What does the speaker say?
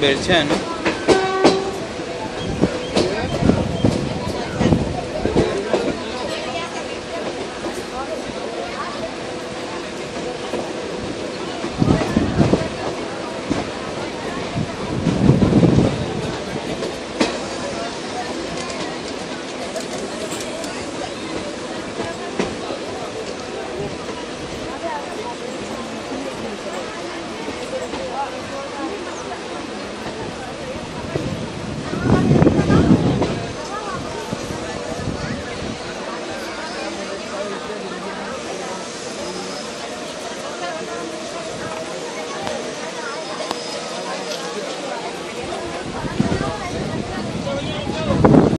Berçano.